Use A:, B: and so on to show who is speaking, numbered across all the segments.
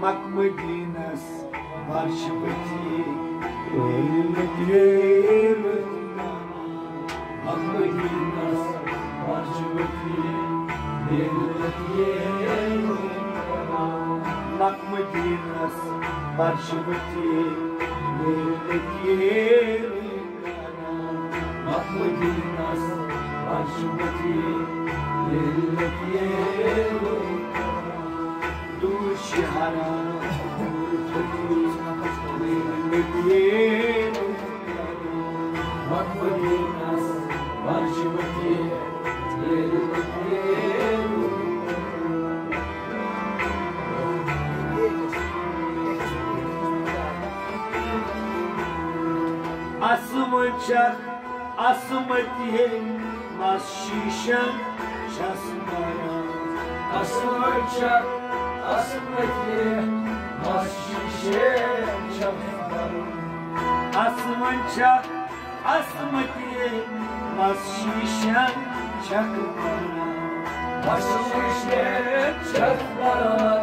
A: Makmedinas Varşıpati Ölümdür
B: Makmedinas Varşıpati Ölümdür
A: Makmedinas Varşıpati Ölümdür
B: Makmedinas Varşıpati Ölümdür
A: Duşhara Makmadinas Asımacak asımatiye mas şişen şasmara
B: Asılacak, asılacak, maşişe çapar.
A: Asmançak asmatiye mas şişen çakmara
B: Maşişe çapar, maşişe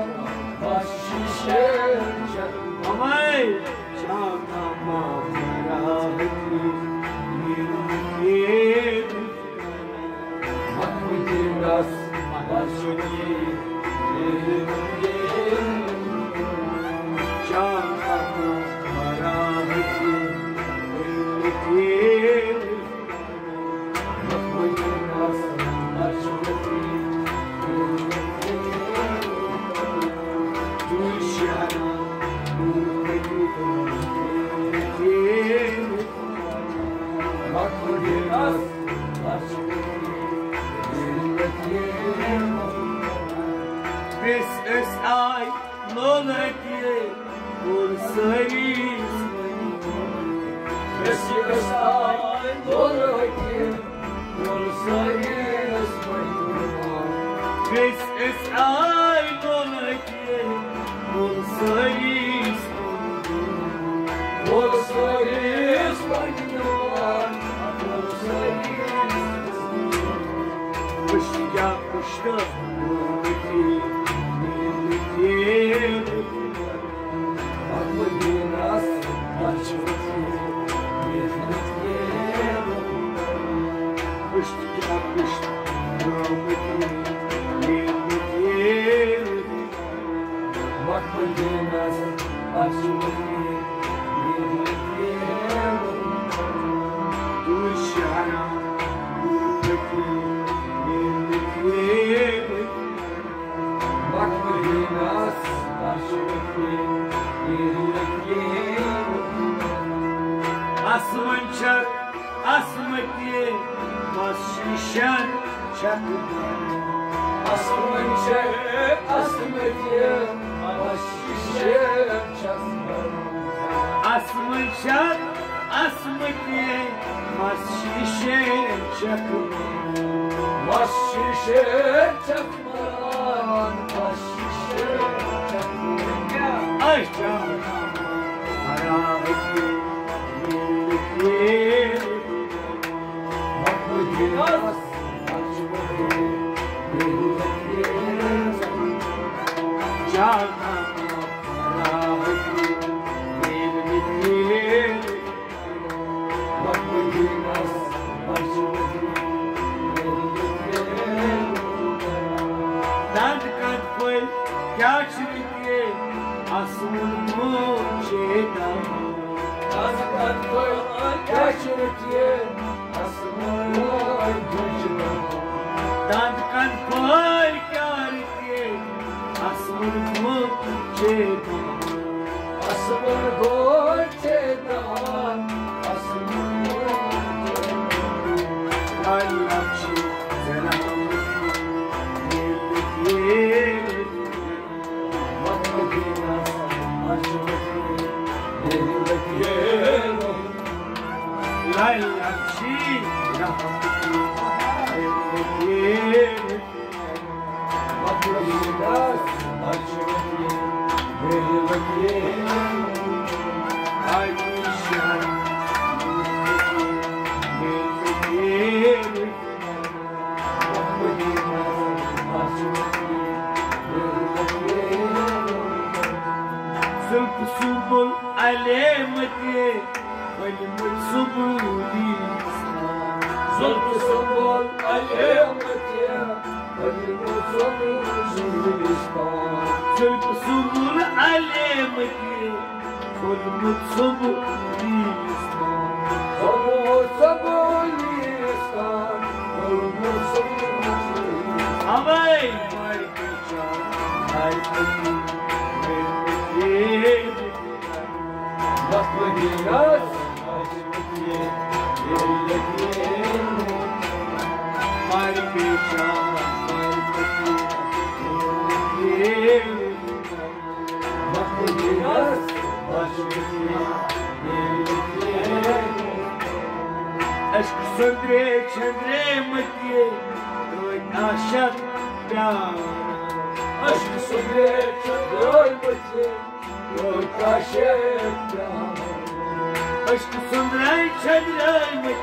A: Asmançak, asmatiye, masişen çakıdan.
B: Asmınca, asmıcı, aşişe çasmar.
A: Asmançak, asmatiye, masişen çakıdan.
B: Aşişe çakmaran,
A: çakmaran. Ay Lay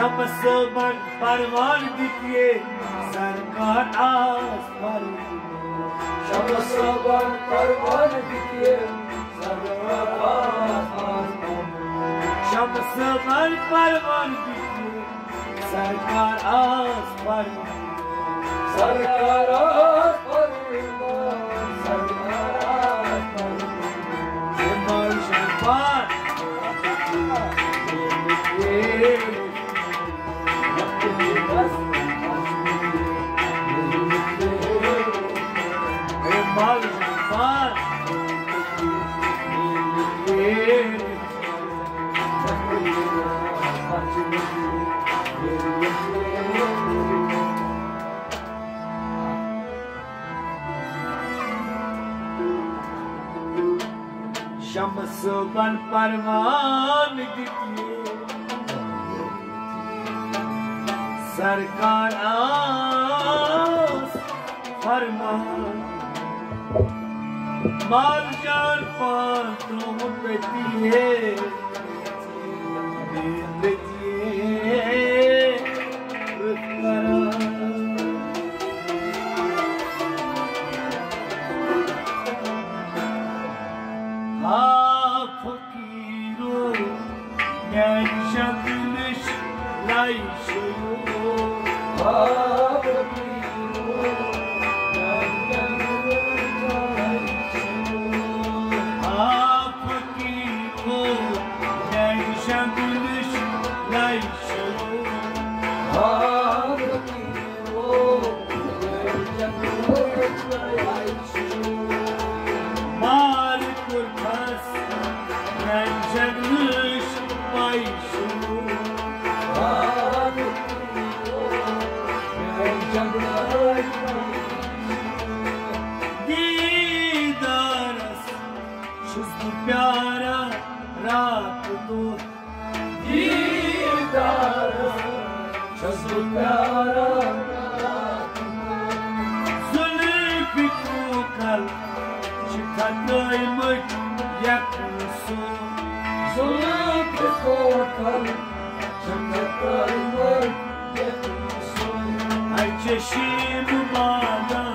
A: شب سلمان پروار دیگه سرکار از پرمو
B: شب سلمان پروار دیگه سرکار از پرمو
A: شب سلمان پروار دیگه سرکار از پرمو
B: سرکار از پرمو
A: शमस बन परमान सरकार फरमान। माल जान पान पे दिए। koymuş yakısı
B: Zulmü korkan Çöpe koymuş yakısı
A: Ay çeşim bana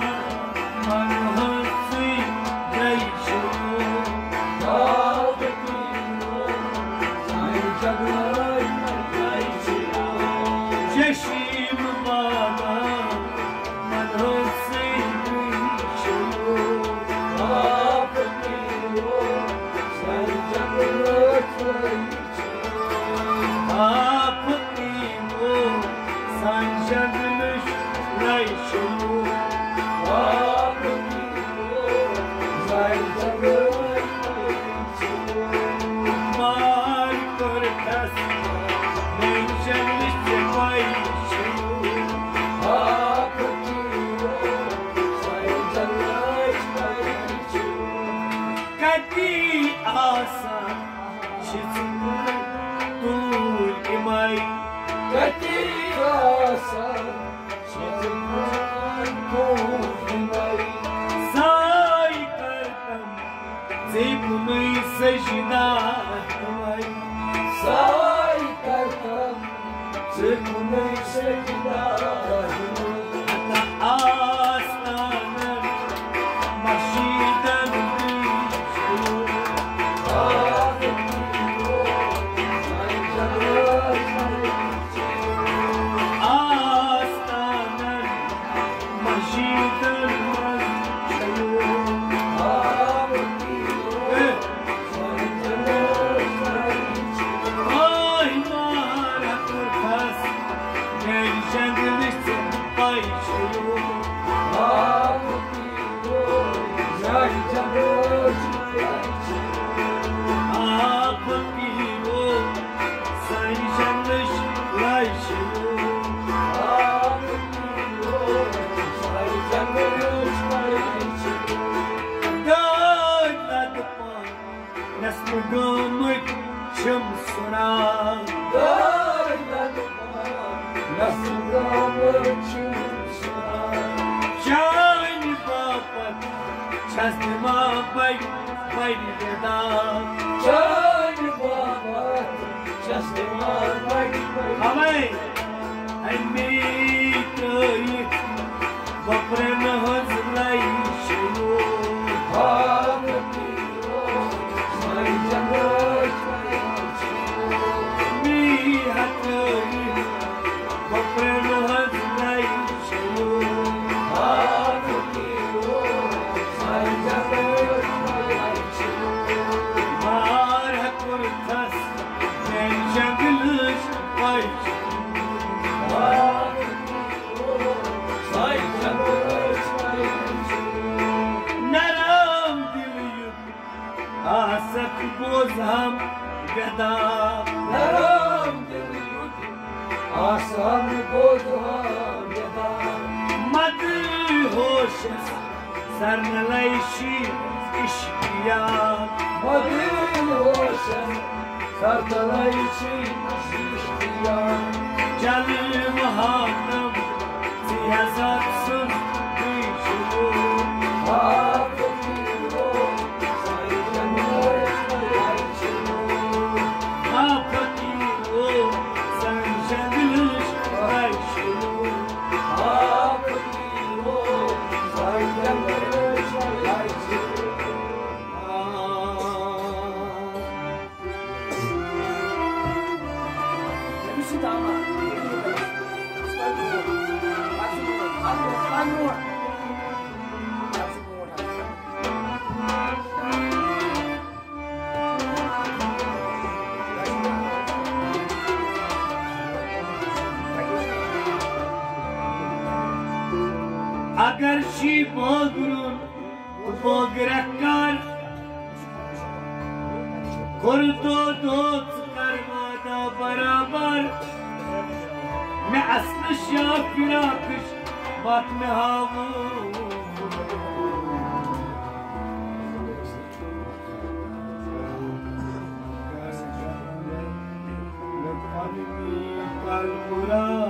A: Sarvapura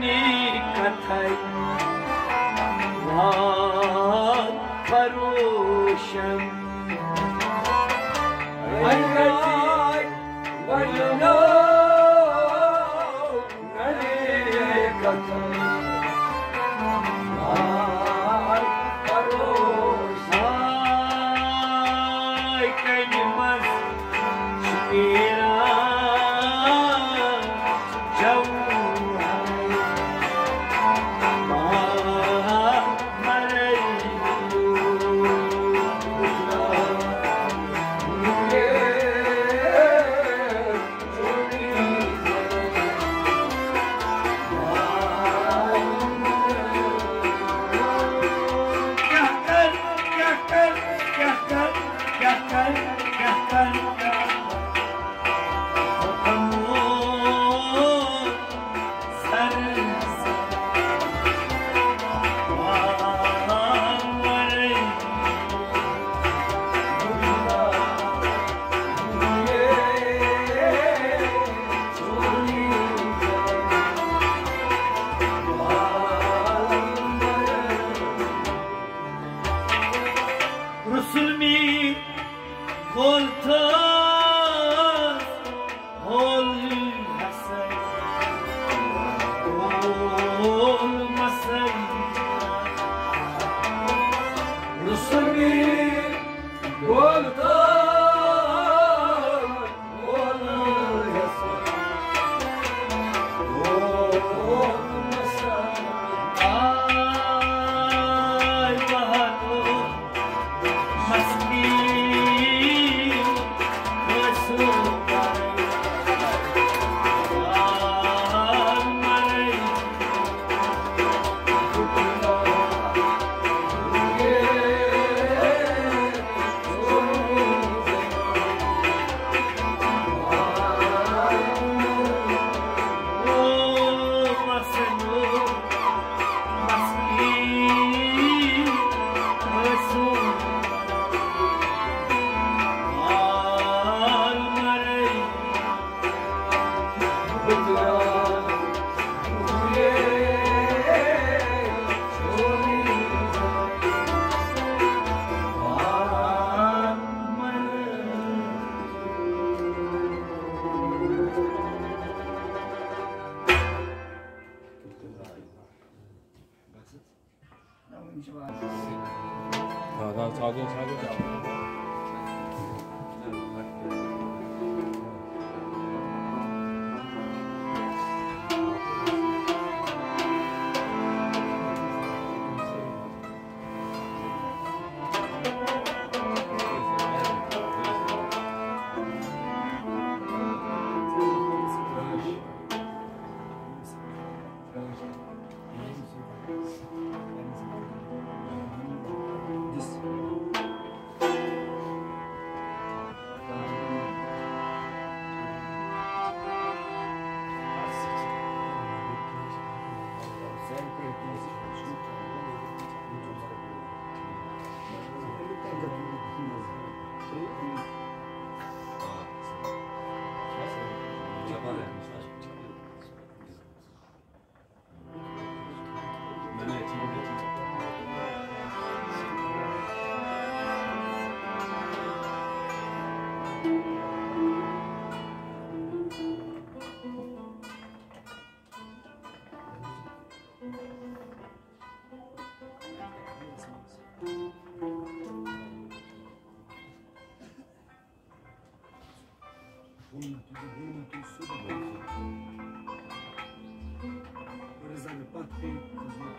A: नी कथय। परोषम्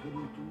C: bonito.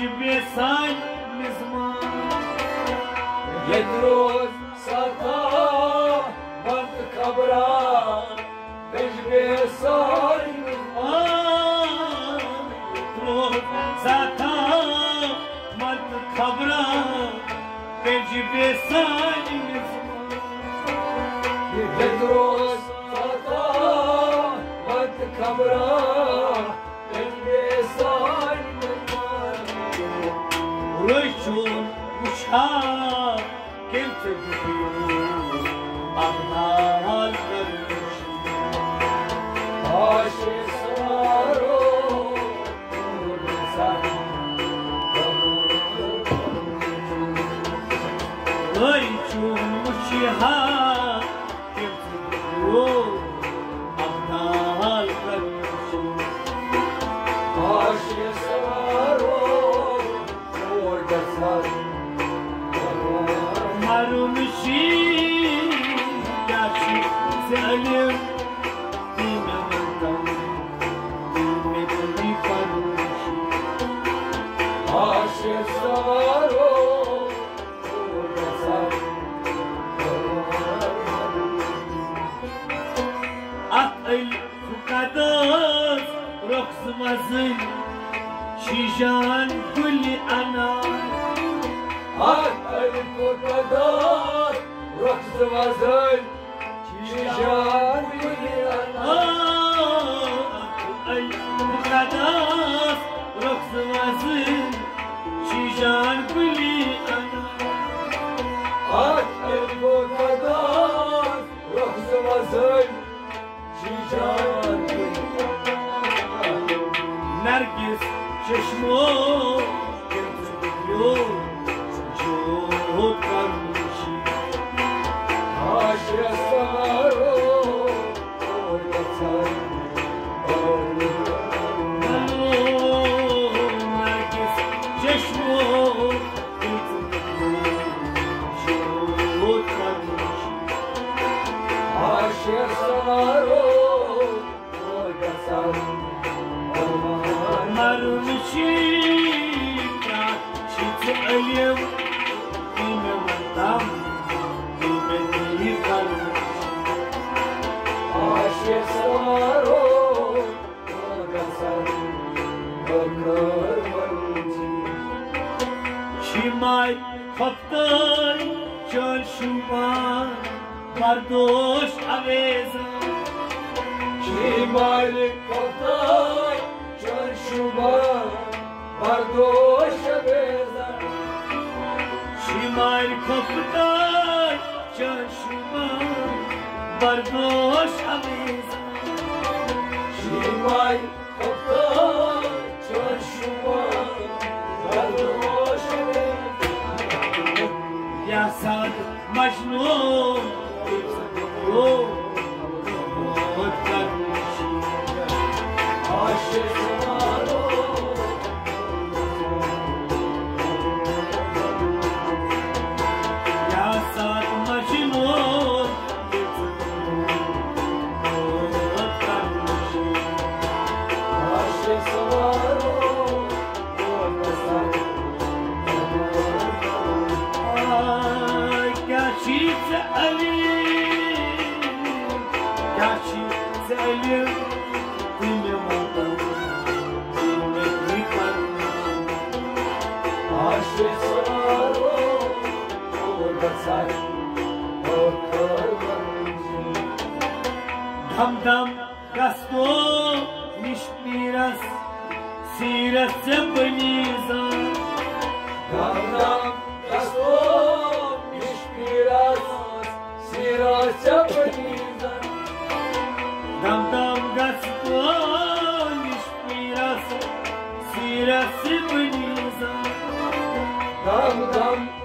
A: тебе. الفقدات رقص مزن شجان كل أنا
B: حق الفقدات رقص مزن
A: شجان كل
B: أنا
A: الفقدات رقص مزن شجان كل Nergis çeşmo زردوش عویزم
B: کی مال کفتای چون شما بردوش عویزم
A: کی مال کفتای چون شما بردوش عویزم
B: کی مال Adam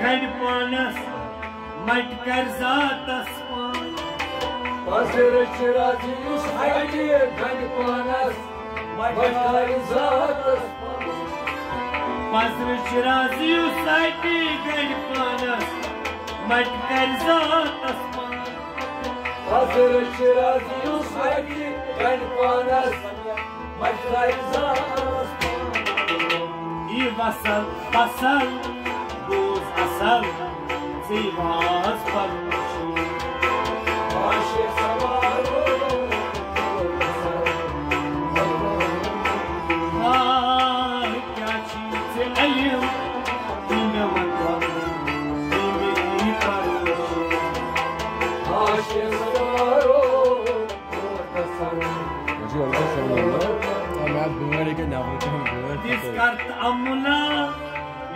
A: گھڑ پانس مٹکر ذاتس
B: پزر چراتی یُس ہٹہِ گھڑِ پانس مٹکر ذاتس
A: پزر چراتی یُس ہٹہِ گھڑِ پانس مٹکر ذاتس
B: پزر چراتی یُس ہٹہِ گھڑِ پانس مٹکر ذاتس
A: یہِ وصل پسنٛد سر زیباست پرشون
B: عاشق سوار
A: هر کچی تلیم دین من دار دیمی پرشون
B: عاشق سوار
D: Hacı orada sorunlar. Ama bunlar iken ne yapacağım? Diskart
A: amuna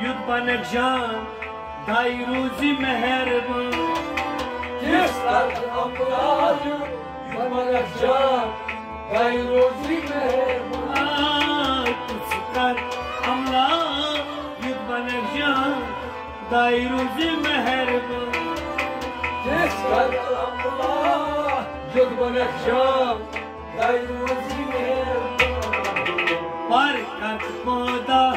A: yut. Dayruzi meherbun
B: Kestar amlarım yumalakça Dayruzi meherbun
A: Kestar amlar yumalakça Dayruzi meherbun
B: Kestar amlar yumalakça Dayruzi meherbun
A: Barkat moda